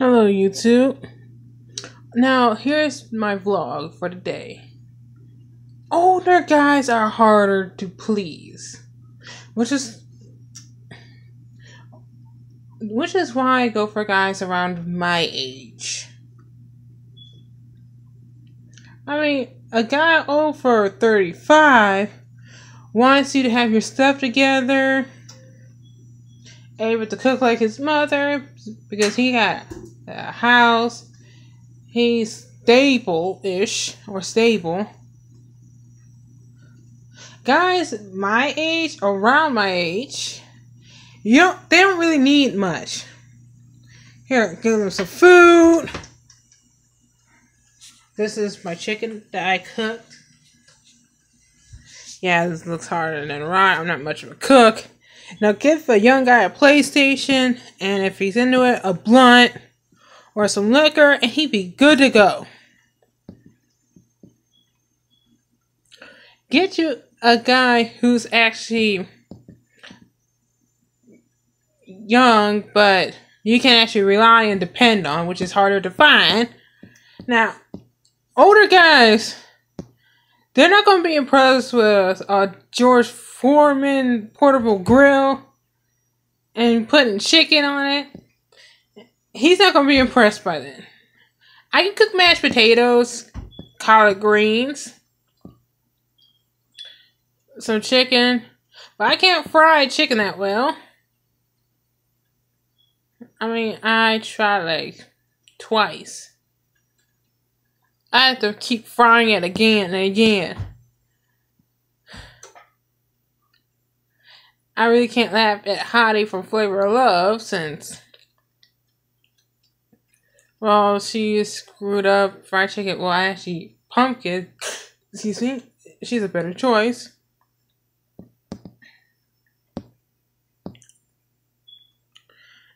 Hello, YouTube. Now, here's my vlog for the day. Older guys are harder to please, which is which is why I go for guys around my age. I mean, a guy over 35 wants you to have your stuff together, able to cook like his mother because he got a house. He's stable ish or stable. Guys my age, around my age, you don't they don't really need much. Here, give them some food. This is my chicken that I cooked. Yeah, this looks harder than right. I'm not much of a cook. Now give a young guy a PlayStation, and if he's into it, a blunt or some liquor, and he'd be good to go. Get you a guy who's actually young, but you can actually rely and depend on, which is harder to find. Now, older guys, they're not going to be impressed with a George Foreman portable grill and putting chicken on it. He's not going to be impressed by that. I can cook mashed potatoes, collard greens, some chicken, but I can't fry chicken that well. I mean, I tried like twice. I have to keep frying it again and again. I really can't laugh at Hottie from Flavor of Love since, well, she screwed up fried chicken. Well, I actually, pumpkin. Excuse me. She's a better choice.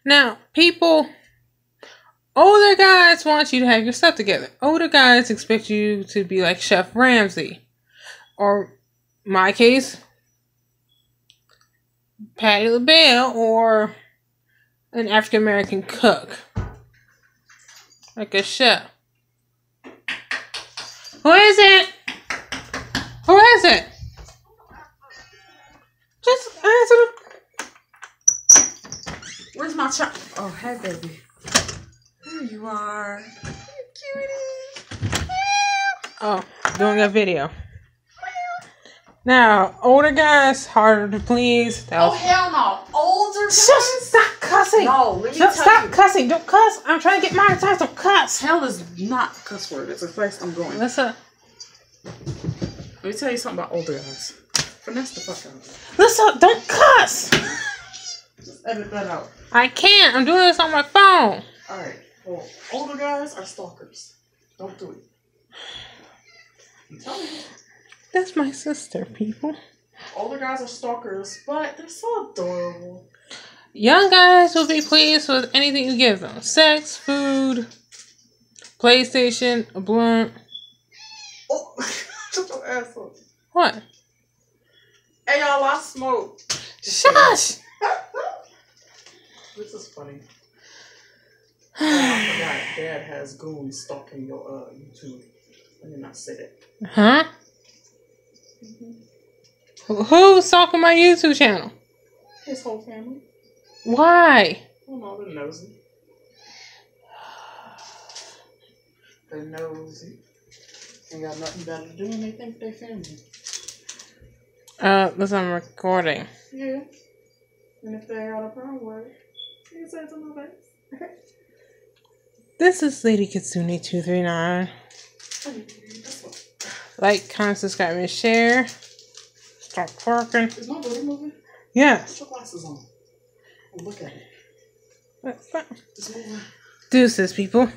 Now, people, older guys want you to have your stuff together. Older guys expect you to be like Chef Ramsay. Or, my case, Patti LaBelle or an African American cook. Like a chef. Who is it? Who is it? Just answer Where's my child? Oh, hey, baby. You are. Cutie. Oh, doing a video. Now, older guys, harder to please. That Oh, was- hell no. Older guys? Shush, stop cussing. No, let me tell stop you. cussing. Don't cuss. I'm trying to get my time. Don't cuss. Hell is not a cuss word. It's a place I'm going. Let Listen, me tell you something about older guys. Finesse the fuck out listen, don't cuss. Just edit that out. I can't. I'm doing this on my phone. Alright. Well, older guys are stalkers. Don't do it. I'm telling you. That's my sister, people. Older guys are stalkers, but they're so adorable. Young guys will be pleased with anything you give them sex, food, PlayStation, a blunt. Oh, shut your ass up. What? Hey, y'all, I smoke. Shush! This is funny. I forgot. Dad has goons stalking your uh, YouTube. Let me not say that. Huh? Who- Who's stalking my YouTube channel? His whole family. Why? Oh no, they're nosy. They're nosy. Ain't got nothing better to do and they think they family. Uh, listen, I'm recording. Yeah. And if they got a problem with it, you can say it to my face. This is Lady Kitsune239. Like, comment, subscribe, and share. Stop twerking. Is my booty moving? Yes. Put your glasses on. Look at it. Deuces, people.